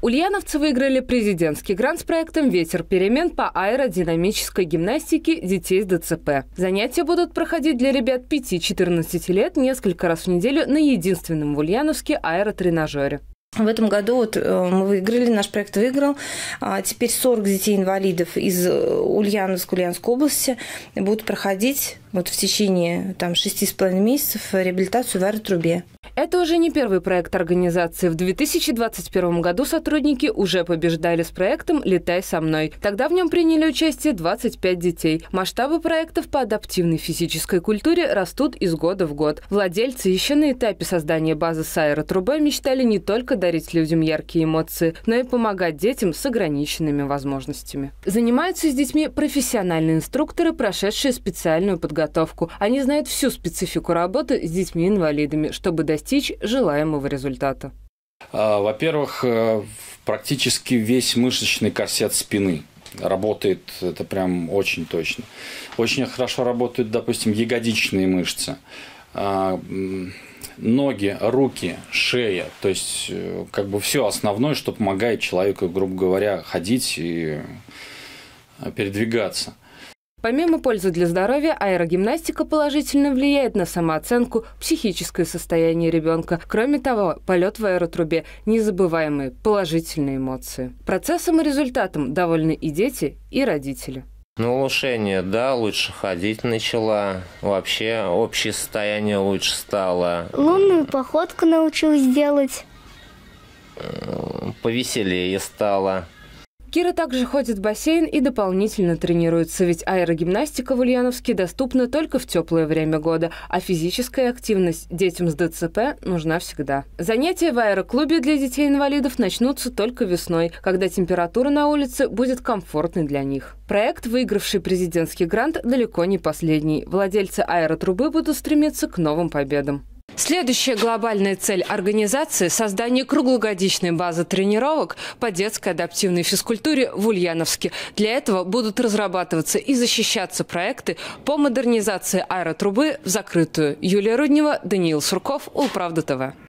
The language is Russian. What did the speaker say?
Ульяновцы выиграли президентский грант с проектом «Ветер перемен» по аэродинамической гимнастике детей с ДЦП. Занятия будут проходить для ребят 5-14 лет несколько раз в неделю на единственном в Ульяновске аэротренажере. В этом году вот э, мы выиграли, наш проект выиграл. А теперь 40 детей-инвалидов из э, Ульяновской, Ульяновской области будут проходить вот в течение там, 6,5 месяцев реабилитацию в аэротрубе. Это уже не первый проект организации. В 2021 году сотрудники уже побеждали с проектом «Летай со мной». Тогда в нем приняли участие 25 детей. Масштабы проектов по адаптивной физической культуре растут из года в год. Владельцы еще на этапе создания базы с аэротрубой мечтали не только дарить людям яркие эмоции, но и помогать детям с ограниченными возможностями. Занимаются с детьми профессиональные инструкторы, прошедшие специальную подготовку. Они знают всю специфику работы с детьми-инвалидами, чтобы достичь достичь желаемого результата? А, во-первых, э, практически весь мышечный корсет спины работает, это прям очень точно. Очень хорошо работают, допустим, ягодичные мышцы, а, ноги, руки, шея. То есть, э, как бы все основное, что помогает человеку, грубо говоря, ходить и передвигаться. Помимо пользы для здоровья, аэрогимнастика положительно влияет на самооценку, психическое состояние ребенка. Кроме того, полет в аэротрубе – незабываемые положительные эмоции. Процессом и результатом довольны и дети, и родители. Ну, улучшение, да, лучше ходить начала. Вообще, общее состояние лучше стало. Лунную походку научилась делать. Повеселее стало. Кира также ходит в бассейн и дополнительно тренируется, ведь аэрогимнастика в Ульяновске доступна только в теплое время года, а физическая активность детям с ДЦП нужна всегда. Занятия в аэроклубе для детей-инвалидов начнутся только весной, когда температура на улице будет комфортной для них. Проект, выигравший президентский грант, далеко не последний. Владельцы аэротрубы будут стремиться к новым победам. Следующая глобальная цель организации – создание круглогодичной базы тренировок по детской адаптивной физкультуре в Ульяновске. Для этого будут разрабатываться и защищаться проекты по модернизации аэротрубы в закрытую. Юлия Руднева, Даниил Сурков, Улправда ТВ.